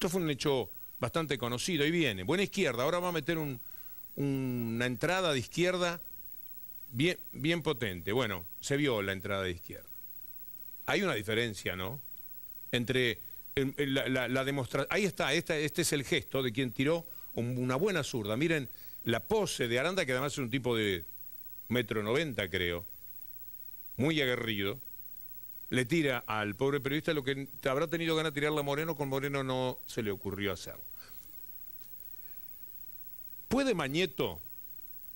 Esto fue un hecho bastante conocido. Y viene, buena izquierda, ahora va a meter una entrada de izquierda bien, bien potente. Bueno, se vio la entrada de izquierda. Hay una diferencia, ¿no? Entre la, demostración... Ahí está, este, este es el gesto de quien tiró una buena zurda. Miren la pose de Aranda, que además es un tipo de metro noventa, creo, muy aguerrido, le tira al pobre periodista lo que habrá tenido ganas de tirarle a Moreno, con Moreno no se le ocurrió hacerlo. ¿Puede Mañeto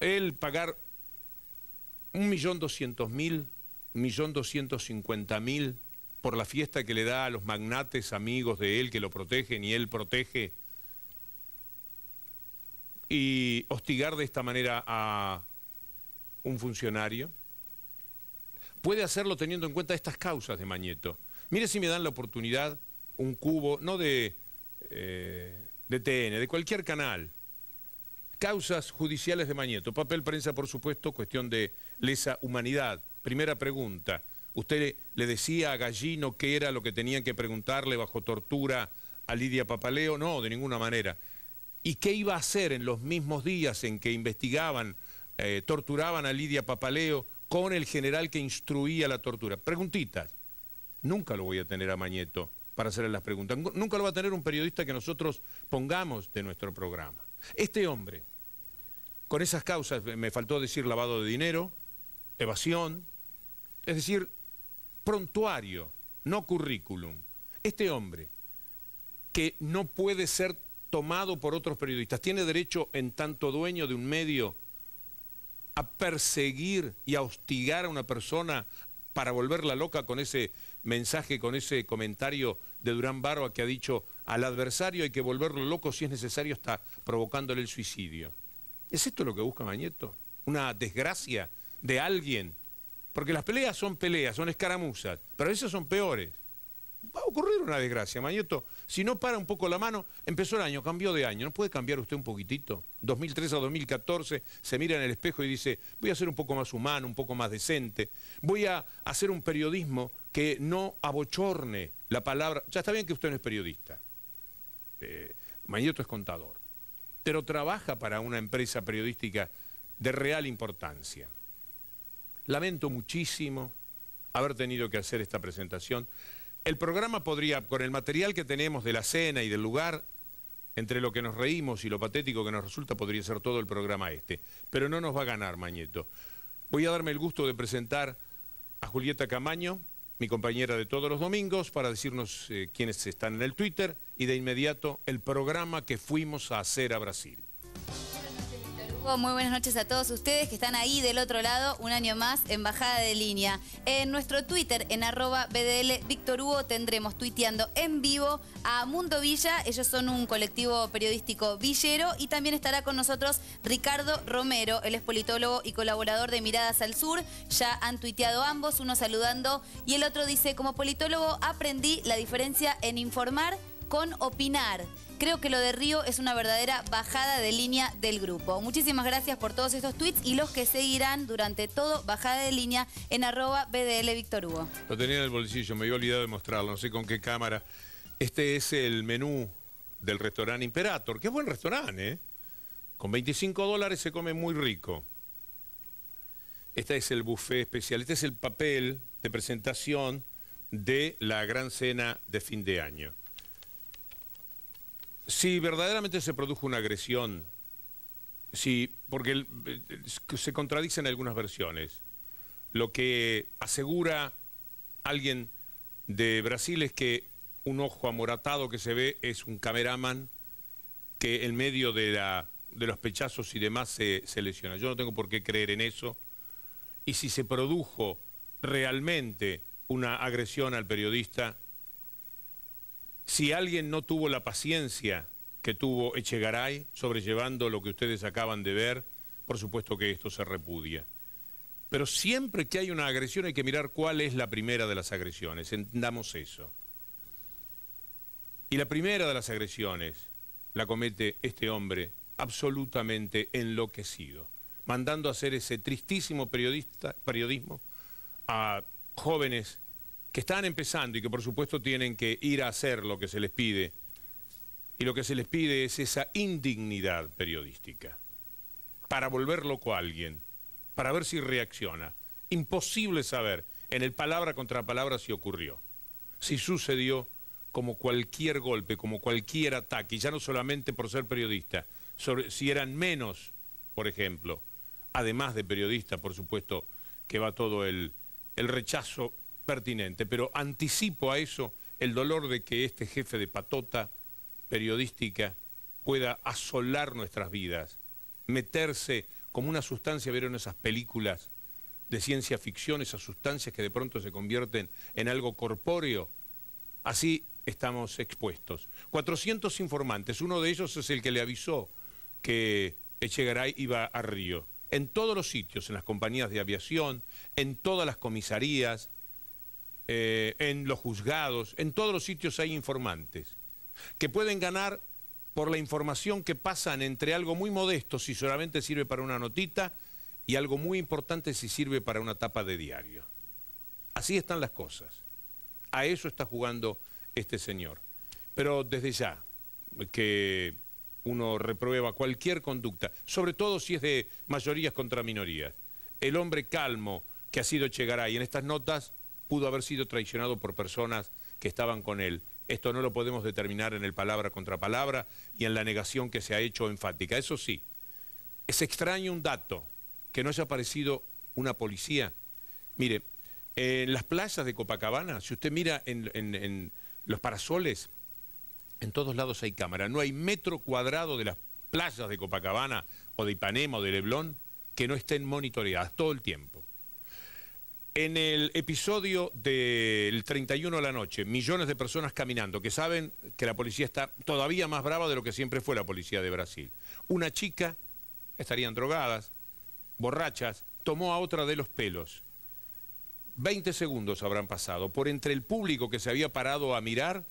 él pagar un millón doscientos mil, un millón doscientos cincuenta mil por la fiesta que le da a los magnates amigos de él que lo protegen y él protege y hostigar de esta manera a un funcionario? Puede hacerlo teniendo en cuenta estas causas de Mañeto. Mire si me dan la oportunidad, un cubo, no de, eh, de TN, de cualquier canal. Causas judiciales de Mañeto. Papel prensa, por supuesto, cuestión de lesa humanidad. Primera pregunta. ¿Usted le decía a Gallino qué era lo que tenían que preguntarle bajo tortura a Lidia Papaleo? No, de ninguna manera. ¿Y qué iba a hacer en los mismos días en que investigaban, eh, torturaban a Lidia Papaleo con el general que instruía la tortura? Preguntitas. Nunca lo voy a tener a Mañeto para hacerle las preguntas. Nunca lo va a tener un periodista que nosotros pongamos de nuestro programa. Este hombre, con esas causas, me faltó decir lavado de dinero, evasión, es decir, prontuario, no currículum. Este hombre, que no puede ser tomado por otros periodistas. Tiene derecho, en tanto dueño de un medio, a perseguir y a hostigar a una persona para volverla loca con ese mensaje, con ese comentario de Durán Barba que ha dicho al adversario hay que volverlo loco si es necesario hasta provocándole el suicidio. ¿Es esto lo que busca Mañeto? ¿Una desgracia de alguien? Porque las peleas son peleas, son escaramuzas, pero esas son peores va a ocurrir una desgracia, Mañeto. Si no para un poco la mano, empezó el año, cambió de año. ¿No puede cambiar usted un poquitito? 2013 a 2014 se mira en el espejo y dice, voy a ser un poco más humano, un poco más decente. Voy a hacer un periodismo que no abochorne la palabra. Ya está bien que usted no es periodista. Eh, Mañeto es contador. Pero trabaja para una empresa periodística de real importancia. Lamento muchísimo haber tenido que hacer esta presentación. El programa podría, con el material que tenemos de la cena y del lugar, entre lo que nos reímos y lo patético que nos resulta, podría ser todo el programa este. Pero no nos va a ganar, Mañeto. Voy a darme el gusto de presentar a Julieta Camaño, mi compañera de todos los domingos, para decirnos eh, quiénes están en el Twitter y de inmediato el programa que fuimos a hacer a Brasil. Muy buenas noches a todos ustedes que están ahí del otro lado, un año más en Bajada de Línea. En nuestro Twitter, en arroba BDL Víctor Hugo, tendremos tuiteando en vivo a Mundo Villa. Ellos son un colectivo periodístico villero y también estará con nosotros Ricardo Romero, él es politólogo y colaborador de Miradas al Sur. Ya han tuiteado ambos, uno saludando y el otro dice, como politólogo aprendí la diferencia en informar con opinar. Creo que lo de Río es una verdadera bajada de línea del grupo. Muchísimas gracias por todos estos tweets y los que seguirán durante todo bajada de línea en arroba BDL Víctor Hugo. Lo tenía en el bolsillo, me había olvidado de mostrarlo, no sé con qué cámara. Este es el menú del restaurante Imperator, que es buen restaurante, ¿eh? Con 25 dólares se come muy rico. Este es el buffet especial, este es el papel de presentación de la gran cena de fin de año. Si verdaderamente se produjo una agresión, sí, porque se contradicen algunas versiones. Lo que asegura alguien de Brasil es que un ojo amoratado que se ve es un cameraman que en medio de, la, de los pechazos y demás se, se lesiona. Yo no tengo por qué creer en eso. Y si se produjo realmente una agresión al periodista, si alguien no tuvo la paciencia que tuvo Echegaray sobrellevando lo que ustedes acaban de ver, por supuesto que esto se repudia. Pero siempre que hay una agresión hay que mirar cuál es la primera de las agresiones, entendamos eso. Y la primera de las agresiones la comete este hombre absolutamente enloquecido, mandando a hacer ese tristísimo periodista, periodismo a jóvenes que están empezando y que por supuesto tienen que ir a hacer lo que se les pide. Y lo que se les pide es esa indignidad periodística. Para volver loco a alguien, para ver si reacciona. Imposible saber en el palabra contra palabra si ocurrió, si sucedió como cualquier golpe, como cualquier ataque, y ya no solamente por ser periodista, si eran menos, por ejemplo, además de periodista, por supuesto, que va todo el, el rechazo pertinente, pero anticipo a eso el dolor de que este jefe de patota periodística pueda asolar nuestras vidas, meterse como una sustancia, vieron esas películas de ciencia ficción, esas sustancias que de pronto se convierten en algo corpóreo. Así estamos expuestos. 400 informantes, uno de ellos es el que le avisó que Echegaray iba a Río. En todos los sitios, en las compañías de aviación, en todas las comisarías, eh, en los juzgados, en todos los sitios hay informantes que pueden ganar por la información que pasan entre algo muy modesto si solamente sirve para una notita y algo muy importante si sirve para una tapa de diario. Así están las cosas. A eso está jugando este señor. Pero desde ya, que uno reprueba cualquier conducta, sobre todo si es de mayorías contra minorías. El hombre calmo que ha sido Chegaray en estas notas pudo haber sido traicionado por personas que estaban con él. Esto no lo podemos determinar en el palabra contra palabra y en la negación que se ha hecho enfática. Eso sí, es extraño un dato, que no haya aparecido una policía. Mire, en las playas de Copacabana, si usted mira en, los parasoles, en todos lados hay cámara. No hay metro cuadrado de las playas de Copacabana o de Ipanema o de Leblón que no estén monitoreadas todo el tiempo. En el episodio del 31 de la noche, millones de personas caminando que saben que la policía está todavía más brava de lo que siempre fue la policía de Brasil. Una chica, estarían drogadas, borrachas, tomó a otra de los pelos. Veinte segundos habrán pasado. Por entre el público que se había parado a mirar,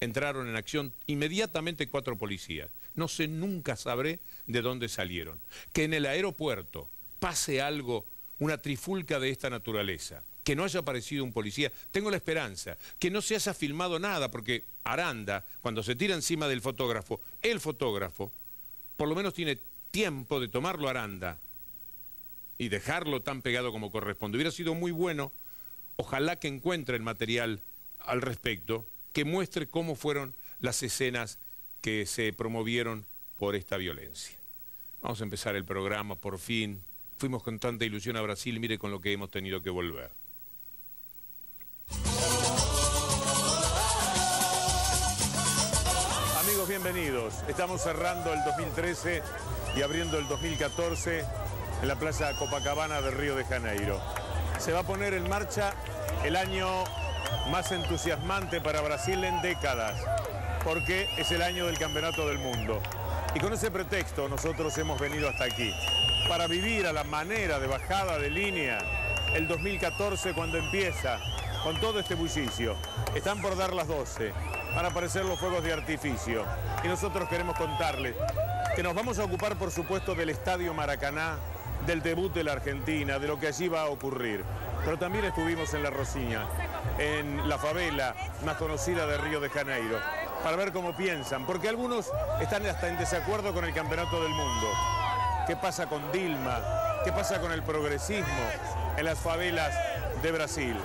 entraron en acción inmediatamente cuatro policías. No sé, nunca sabré de dónde salieron. Que en el aeropuerto pase algo una trifulca de esta naturaleza, que no haya aparecido un policía, tengo la esperanza, que no se haya filmado nada, porque Aranda, cuando se tira encima del fotógrafo, el fotógrafo, por lo menos tiene tiempo de tomarlo Aranda y dejarlo tan pegado como corresponde. Hubiera sido muy bueno, ojalá que encuentre el material al respecto, que muestre cómo fueron las escenas que se promovieron por esta violencia. Vamos a empezar el programa, por fin, fuimos con tanta ilusión a Brasil, mire con lo que hemos tenido que volver. Amigos, bienvenidos. Estamos cerrando el 2013 y abriendo el 2014 en la Plaza Copacabana de Río de Janeiro. Se va a poner en marcha el año más entusiasmante para Brasil en décadas, porque es el año del Campeonato del Mundo. Y con ese pretexto nosotros hemos venido hasta aquí para vivir a la manera de bajada de línea el 2014 cuando empieza con todo este bullicio. Están por dar las 12, van a aparecer los fuegos de artificio y nosotros queremos contarles que nos vamos a ocupar por supuesto del Estadio Maracaná, del debut de la Argentina, de lo que allí va a ocurrir. Pero también estuvimos en La Rosiña, en la favela más conocida de Río de Janeiro, para ver cómo piensan, porque algunos están hasta en desacuerdo con el Campeonato del Mundo qué pasa con Dilma, qué pasa con el progresismo en las favelas de Brasil.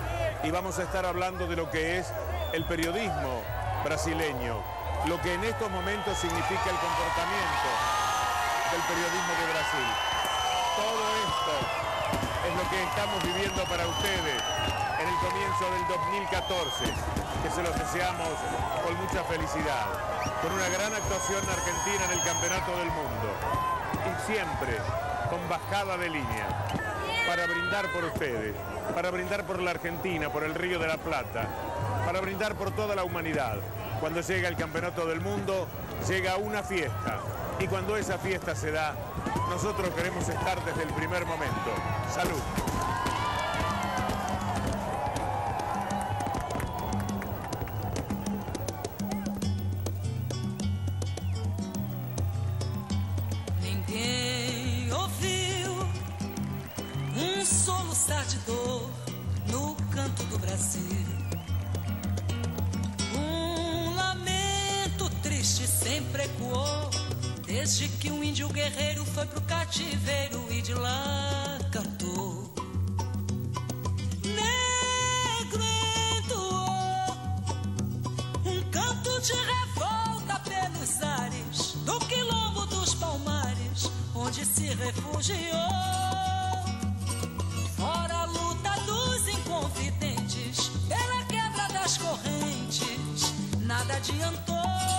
Y vamos a estar hablando de lo que es el periodismo brasileño, lo que en estos momentos significa el comportamiento del periodismo de Brasil. Todo esto es lo que estamos viviendo para ustedes en el comienzo del 2014, que se los deseamos con mucha felicidad, con una gran actuación argentina en el Campeonato del Mundo siempre con bajada de línea para brindar por ustedes, para brindar por la Argentina, por el Río de la Plata, para brindar por toda la humanidad. Cuando llega el Campeonato del Mundo, llega una fiesta. Y cuando esa fiesta se da, nosotros queremos estar desde el primer momento. Salud. de dor no canto do Brasil. Um lamento triste sempre ecoou, desde que um índio guerreiro foi pro cativeiro e de lá cantou. Negro entoou um canto de adiantou.